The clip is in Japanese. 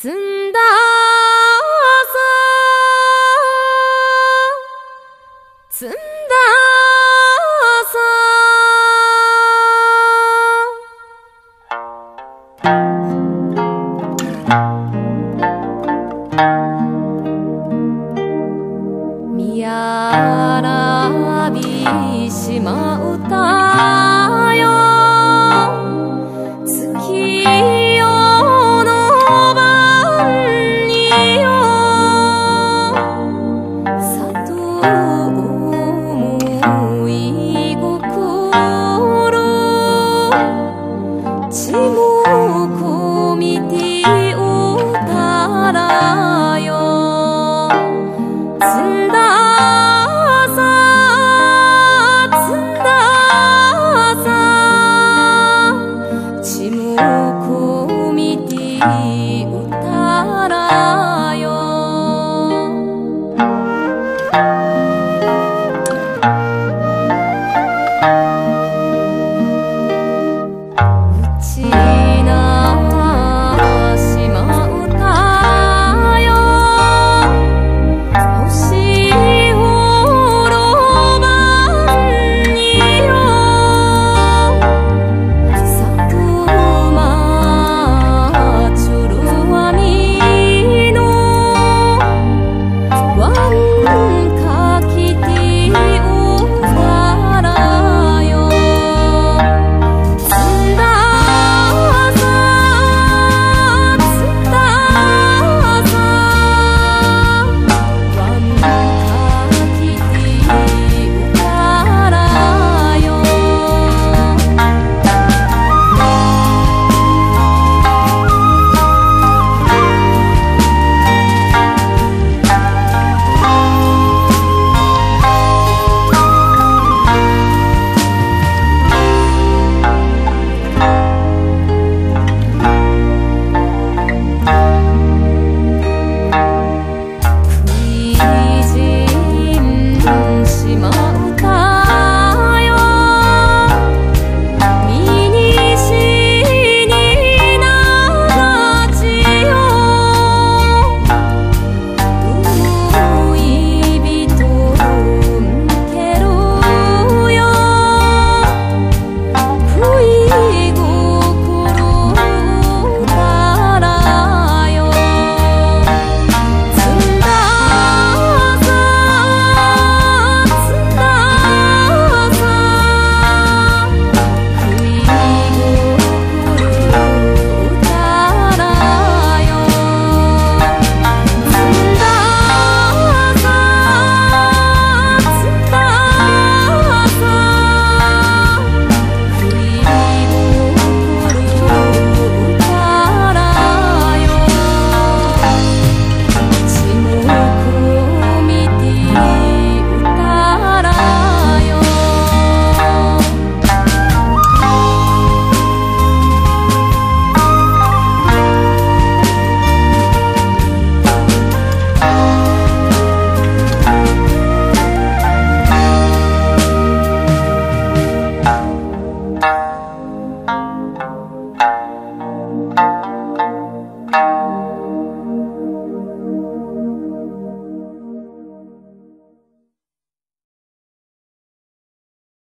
積んだ朝。積んだ朝。宮らび島歌 Thank you.